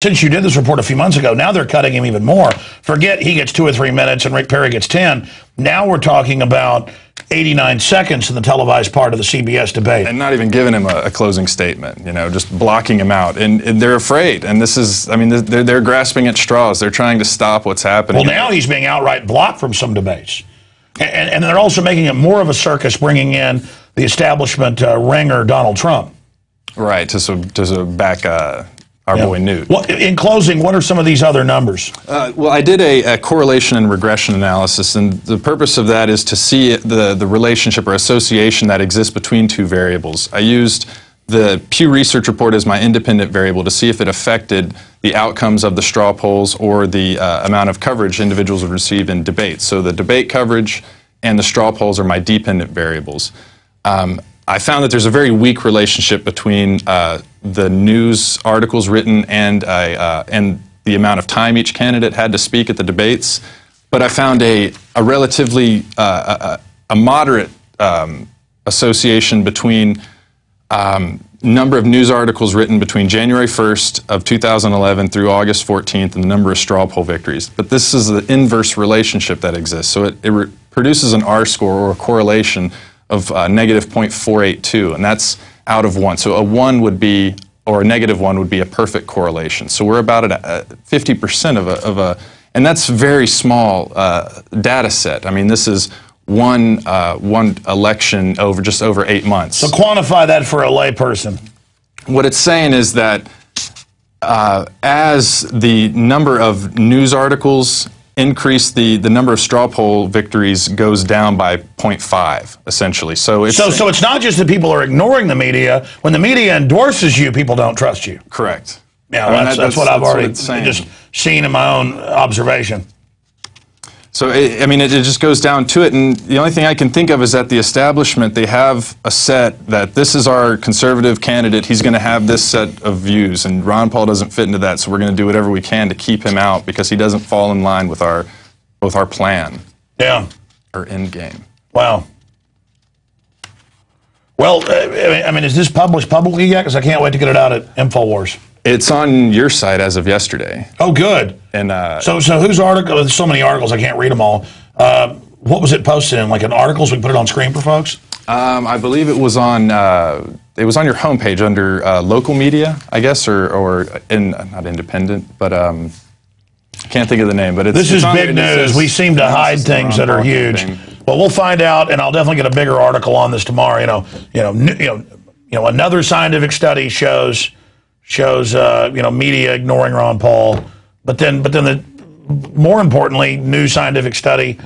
since you did this report a few months ago, now they're cutting him even more. Forget he gets two or three minutes and Rick Perry gets 10. Now we're talking about 89 seconds in the televised part of the CBS debate. And not even giving him a, a closing statement, you know, just blocking him out. And, and, they're afraid. And this is, I mean, they're, they're grasping at straws. They're trying to stop what's happening. Well, now he's being outright blocked from some debates. And, and they're also making it more of a circus, bringing in the establishment uh, ringer Donald Trump. Right, to, so, to so back uh, our yeah. boy Newt. Well, in closing, what are some of these other numbers? Uh, well, I did a, a, correlation and regression analysis, and the purpose of that is to see the, the relationship or association that exists between two variables. I used the Pew Research report as my independent variable to see if it affected the outcomes of the straw polls or the uh, amount of coverage individuals would receive in debates. So the debate coverage and the straw polls are my dependent variables. Um, I found that there's a very weak relationship between uh, the news articles written and, uh, and the amount of time each candidate had to speak at the debates. But I found a, a relatively uh, a, a, moderate um, association between um, number of news articles written between January 1st of 2011 through August 14th and the number of straw poll victories. But this is the inverse relationship that exists. So it, it produces an R score or a correlation of uh, negative 0.482, and that's out of 1. So a 1 would be, or a negative 1 would be a perfect correlation. So we're about at 50% of a, of a, and that's very small uh, data set. I mean, this is one, uh, one election over just over eight months. So quantify that for a layperson. What it's saying is that uh, as the number of news articles increase the, the number of straw poll victories goes down by 0.5 essentially. So it's so, so it's not just that people are ignoring the media. When the media endorses you people don't trust you. Correct. Yeah well, that's, that's, that's, what i've already what just seen in my own observation so, it, I mean, it, it, just goes down to it. And the only thing I can think of is that the establishment, they have a set that this is our conservative candidate. He's going to have this set of views. And Ron Paul doesn't fit into that. So we're going to do whatever we can to keep him out because he doesn't fall in line with our, both our plan. Yeah. Or end game. Wow. Well, I mean, is this published publicly yet? Because I can't wait to get it out at InfoWars. It's on your site as of yesterday. Oh, good. And uh, so, so whose article? There's so many articles, I can't read them all. Uh, what was it posted in? Like an article, so we put it on screen for folks. Um, I believe it was on. Uh, it was on your homepage under uh, local media, I guess, or or in not independent, but um, I can't think of the name. But it's this it's is big news. We seem to hide things that are huge. But we'll find out, and I'll definitely get a bigger article on this tomorrow. You know, you know, you know, you know, another scientific study shows shows uh, you know media ignoring Ron Paul, but then but then the more importantly, new scientific study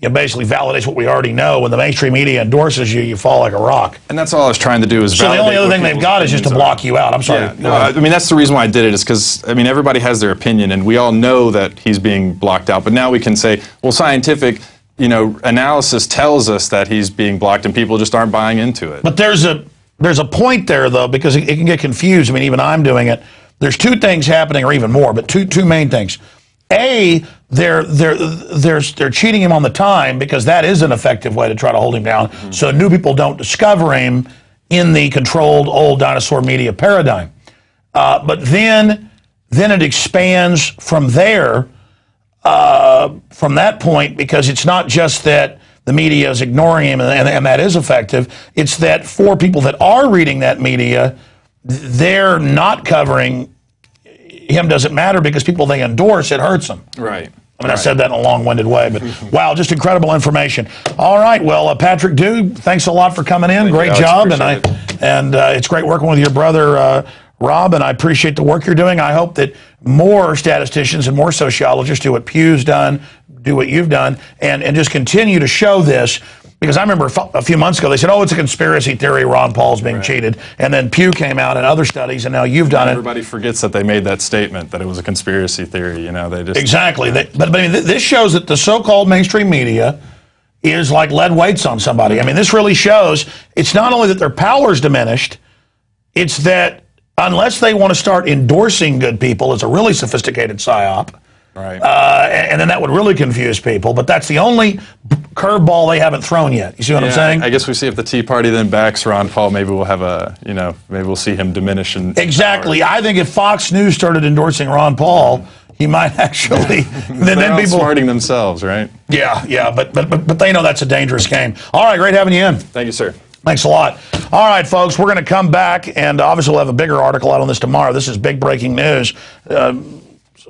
you know, basically validates what we already know. When the mainstream media endorses you, you fall like a rock. And that's all I was trying to do is. So the only other thing they've got is just to block you out. I'm sorry. Yeah, no, I mean that's the reason why I did it is because I mean everybody has their opinion, and we all know that he's being blocked out. But now we can say, well, scientific. You know, analysis tells us that he's being blocked, and people just aren't buying into it. But there's a there's a point there, though, because it, it, can get confused. I mean, even I'm doing it. There's two things happening, or even more, but two two main things. A, they're they're they're they're cheating him on the time because that is an effective way to try to hold him down, mm-hmm. so new people don't discover him in the controlled old dinosaur media paradigm. Uh, but then then it expands from there, uh, from that point, because it's not just that the media is ignoring him, and, and, that is effective. It's that for people that are reading that media, they're not covering him doesn't matter because people they endorse, it hurts them. Right. I mean, right. I said that in a long-winded way, but wow, just incredible information. All right, well, uh, Patrick Dew, thanks a lot for coming in. Thank great you, job, and I it. and uh, it's great working with your brother. Uh, Rob, and I appreciate the work you're doing. I hope that more statisticians and more sociologists do what Pew's done, do what you've done, and, and just continue to show this. Because I remember a few months ago they said, "Oh, it's a conspiracy theory. Ron Paul's being right. cheated," and then Pew came out and other studies, and now you've done Everybody it. Everybody forgets that they made that statement that it was a conspiracy theory. You know, they just exactly. They, but, but I mean, this shows that the so-called mainstream media is like lead weights on somebody. I mean, this really shows it's not only that their power's diminished, it's that unless they want to start endorsing good people, it's a really sophisticated psyop Right. Uh, and, and then that would really confuse people. But that's the only curveball they haven't thrown yet. You see what I'm saying? I guess we see if the Tea Party then backs Ron Paul, maybe we'll have a, you know, maybe we'll see him diminish in Exactly. I think if Fox News started endorsing Ron Paul, he might actually. then then people. outsmarting themselves, right? Yeah, yeah, but, but but but they know that's a dangerous game. All right, great having you in. Thank you, sir. Thanks a lot. All right, folks, we're going to come back, and obviously we'll have a bigger article out on this tomorrow. This is big breaking news. Uh,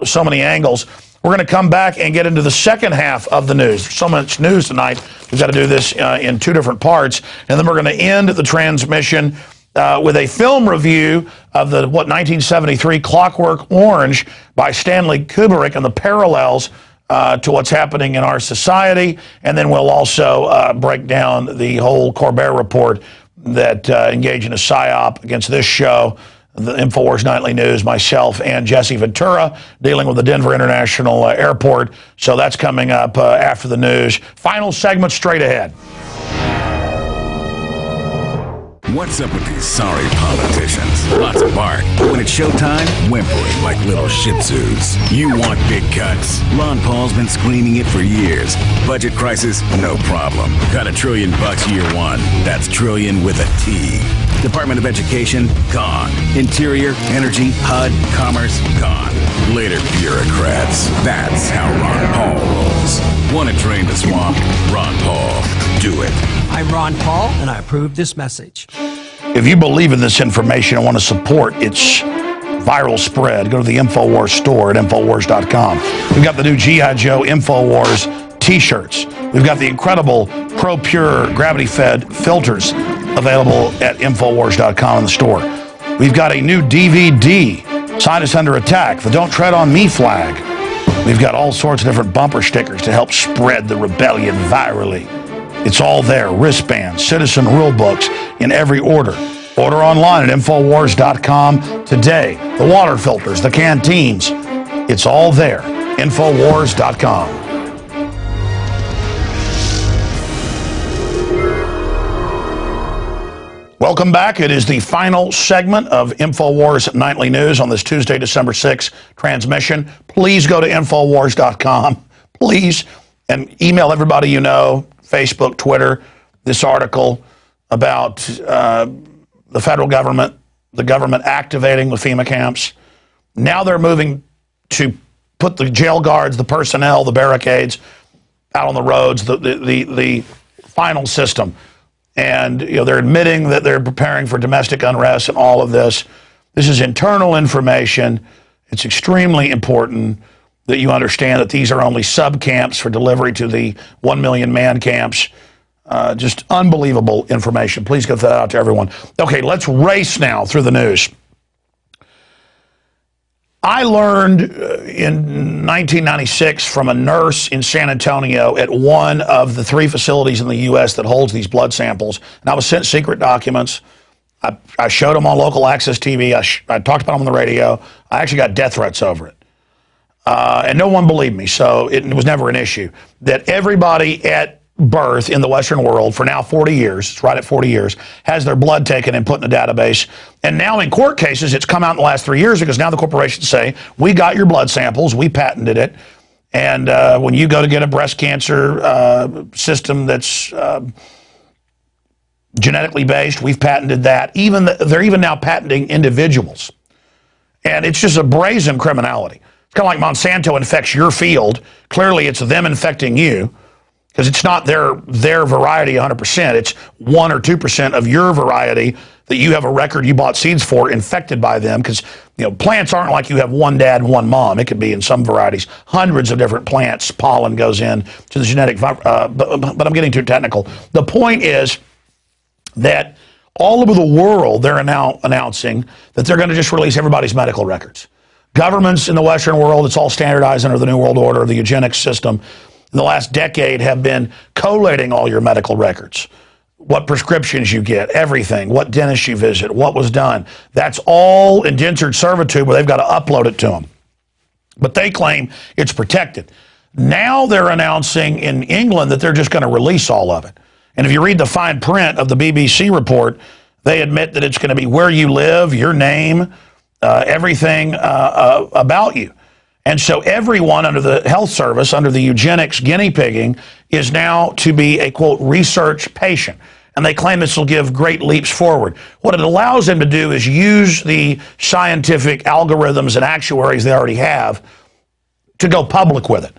so many angles. We're going to come back and get into the second half of the news. There's so much news tonight. We've got to do this uh, in two different parts, and then we're going to end the transmission uh, with a film review of the what 1973 Clockwork Orange by Stanley Kubrick and the parallels uh, to what's happening in our society, and then we'll also uh, break down the whole Corbett report that uh, engaged in a psyop against this show the InfoWars Nightly News, myself, and Jesse Ventura dealing with the Denver International uh, Airport. So that's coming up uh, after the news. Final segment straight ahead. What's up with these sorry politicians? Lots of bark. But when it's showtime, whimpering like little shih tzus. You want big cuts. Ron Paul's been screaming it for years. Budget crisis? No problem. Got a trillion bucks year one. That's trillion with a T. Department of Education? Gone. Interior, Energy, HUD, Commerce? Gone. Later, bureaucrats. That's how Ron Paul rolls. Want to drain the swamp? Ron Paul. Do it. I'm Ron Paul, and I approve this message. If you believe in this information and want to support its viral spread, go to the InfoWars store at InfoWars.com. We've got the new G.I. Joe InfoWars t shirts. We've got the incredible ProPur gravity fed filters available at InfoWars.com in the store. We've got a new DVD, Scientists Under Attack, the Don't Tread on Me flag. We've got all sorts of different bumper stickers to help spread the rebellion virally. It's all there wristbands, citizen rule books in every order. Order online at Infowars.com today. The water filters, the canteens, it's all there. Infowars.com. Welcome back. It is the final segment of InfoWars Nightly News on this Tuesday, December 6th transmission. Please go to Infowars.com. Please. And email everybody you know, Facebook, Twitter, this article about uh, the federal government, the government activating the FEMA camps. Now they're moving to put the jail guards, the personnel, the barricades out on the roads, the, the, the, the final system and you know they're admitting that they're preparing for domestic unrest and all of this. This is internal information. It's extremely important that you understand that these are only sub camps for delivery to the one million man camps. Uh, just unbelievable information. Please get that out to everyone. Okay, let's race now through the news. I learned uh, in 1996 from a nurse in San Antonio at one of the three facilities in the U.S. that holds these blood samples. And I was sent secret documents. I, I showed them on local access TV. I, I talked about them on the radio. I actually got death threats over it. Uh, and no one believed me, so it was never an issue. That everybody at birth in the Western world for now 40 years, it's right at 40 years, has their blood taken and put in a database. And now in court cases, it's come out in the last three years because now the corporations say, we got your blood samples, we patented it. And uh, when you go to get a breast cancer uh, system that's uh, genetically based, we've patented that. Even the, they're even now patenting individuals. And it's just a brazen criminality. It's kind of like Monsanto infects your field. Clearly, it's them infecting you because it's not their their variety 100%. It's 1 or 2% of your variety that you have a record you bought seeds for infected by them because you know plants aren't like you have one dad and one mom. It could be in some varieties hundreds of different plants pollen goes in to the genetic uh, but, but I'm getting too technical. The point is that all over the world they're now announcing that they're going to just release everybody's medical records. Governments in the Western world, it's all standardized under the New World Order, the eugenics system in the last decade have been collating all your medical records. What prescriptions you get, everything, what dentist you visit, what was done. That's all indentured servitude where they've got to upload it to them. But they claim it's protected. Now they're announcing in England that they're just going to release all of it. And if you read the fine print of the BBC report, they admit that it's going to be where you live, your name, uh, everything uh, uh, about you. And so everyone under the health service, under the eugenics guinea pigging, is now to be a quote research patient. And they claim this will give great leaps forward. What it allows them to do is use the scientific algorithms and actuaries they already have to go public with it.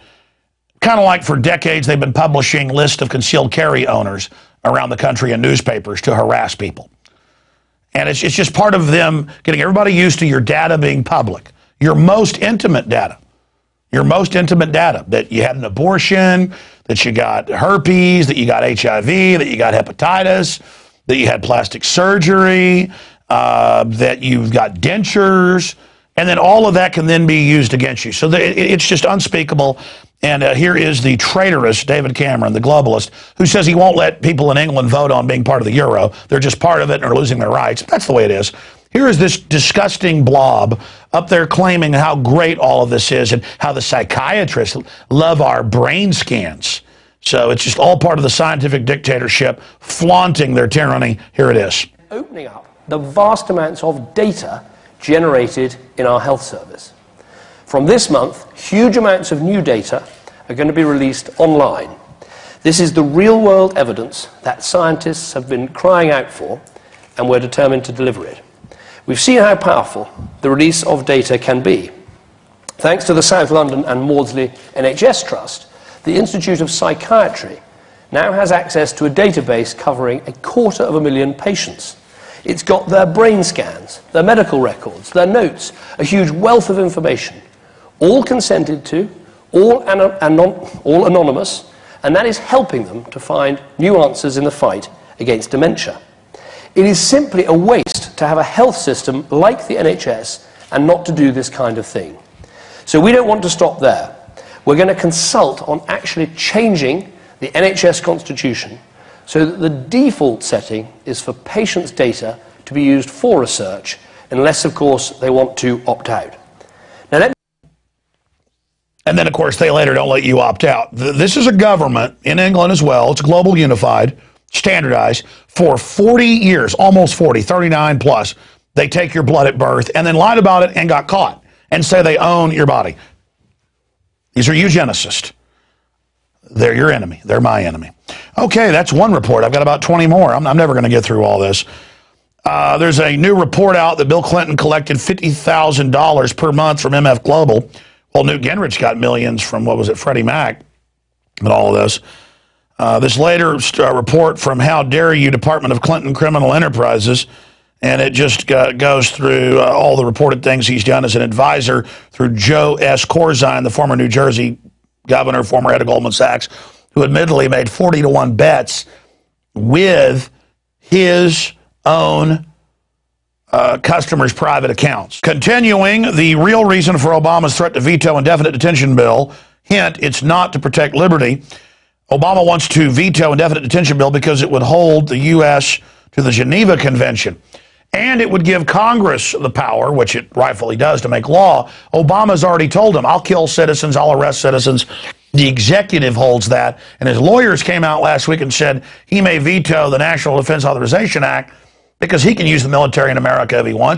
Kind of like for decades, they've been publishing lists of concealed carry owners around the country in newspapers to harass people. And it's, it's just part of them getting everybody used to your data being public, your most intimate data. Your most intimate data that you had an abortion, that you got herpes, that you got HIV, that you got hepatitis, that you had plastic surgery, uh, that you've got dentures, and then all of that can then be used against you. So the, it, it's just unspeakable. And uh, here is the traitorous David Cameron, the globalist, who says he won't let people in England vote on being part of the euro. They're just part of it and are losing their rights. That's the way it is. Here is this disgusting blob up there claiming how great all of this is and how the psychiatrists love our brain scans. So it's just all part of the scientific dictatorship flaunting their tyranny. Here it is. Opening up the vast amounts of data generated in our health service. From this month, huge amounts of new data are going to be released online. This is the real world evidence that scientists have been crying out for, and we're determined to deliver it. We've seen how powerful the release of data can be. Thanks to the South London and Maudsley NHS Trust, the Institute of Psychiatry now has access to a database covering a quarter of a million patients. It's got their brain scans, their medical records, their notes, a huge wealth of information all consented to, all, anon all anonymous, and that is helping them to find new answers in the fight against dementia. It is simply a waste to have a health system like the NHS and not to do this kind of thing. So we don't want to stop there. We're going to consult on actually changing the NHS constitution so that the default setting is for patients' data to be used for research, unless, of course, they want to opt out. Now, let and then, of course, they later don't let you opt out. This is a government in England as well. It's global unified, standardized for 40 years, almost 40, 39 plus. They take your blood at birth and then lied about it and got caught and say they own your body. These are eugenicists. They're your enemy. They're my enemy. Okay, that's one report. I've got about 20 more. I'm, I'm never going to get through all this. Uh, there's a new report out that Bill Clinton collected $50,000 per month from MF Global well, Newt Gingrich got millions from, what was it, Freddie Mac and all of this. Uh, this later uh, report from How Dare You Department of Clinton Criminal Enterprises, and it just goes through uh, all the reported things he's done as an advisor through Jon S. Corzine, the former New Jersey governor, former head of Goldman Sachs, who admittedly made 40 to 1 bets with his own uh, customers' private accounts. Continuing, the real reason for Obama's threat to veto indefinite detention bill, hint, it's not to protect liberty. Obama wants to veto indefinite detention bill because it would hold the U.S. to the Geneva Convention. And it would give Congress the power, which it rightfully does, to make law. Obama's already told him, I'll kill citizens, I'll arrest citizens. The executive holds that. And his lawyers came out last week and said he may veto the National Defense Authorization Act because he can use the military in America if he wants.